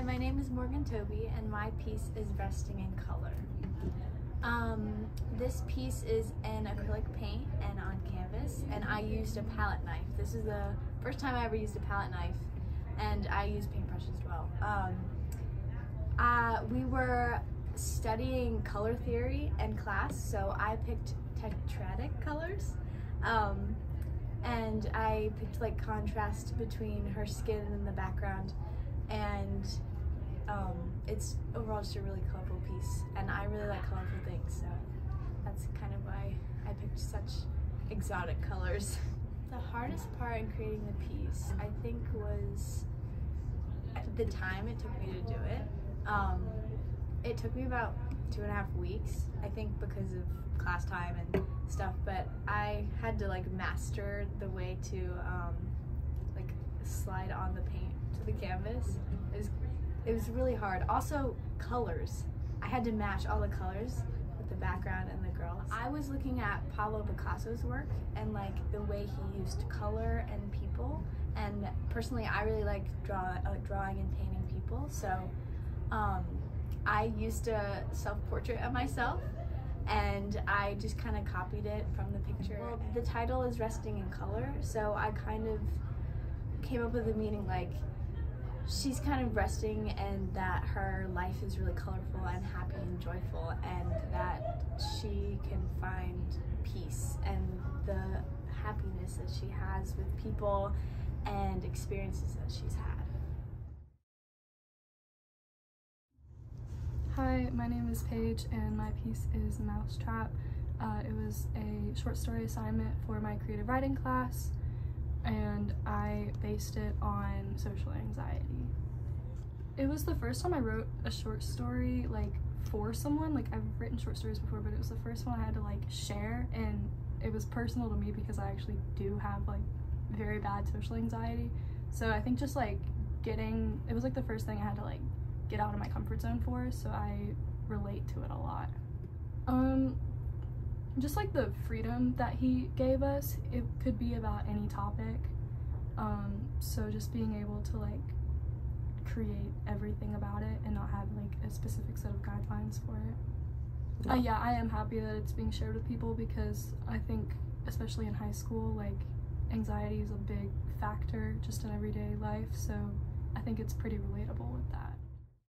Hi, my name is Morgan Tobey and my piece is Resting in Color. Um, this piece is in acrylic paint and on canvas and I used a palette knife. This is the first time I ever used a palette knife and I use paintbrush as well. Um, uh, we were studying color theory in class so I picked tetradic colors um, and I picked like contrast between her skin and the background it's overall just a really colorful piece and I really like colorful things so that's kind of why I picked such exotic colors. The hardest part in creating the piece I think was the time it took me to do it. Um, it took me about two and a half weeks I think because of class time and stuff but I had to like master the way to um, like slide on the paint to the canvas. It was, it was really hard. Also colors. I had to match all the colors with the background and the girls. I was looking at Pablo Picasso's work and like the way he used color and people and personally I really like draw, uh, drawing and painting people so um, I used a self-portrait of myself and I just kind of copied it from the picture. Well, the title is Resting in Color, so I kind of came up with the meaning like she's kind of resting and that her life is really colorful and happy and joyful and that she can find peace and the happiness that she has with people and experiences that she's had. Hi, my name is Paige and my piece is Mousetrap. Uh, it was a short story assignment for my creative writing class and I based it on social anxiety. It was the first time I wrote a short story like for someone. Like I've written short stories before, but it was the first one I had to like share and it was personal to me because I actually do have like very bad social anxiety. So I think just like getting, it was like the first thing I had to like get out of my comfort zone for, so I relate to it a lot. Um, just like the freedom that he gave us, it could be about any topic. Um, so just being able to like create everything about it and not have like a specific set of guidelines for it. Yeah. Uh, yeah, I am happy that it's being shared with people because I think, especially in high school, like anxiety is a big factor just in everyday life. So I think it's pretty relatable with that.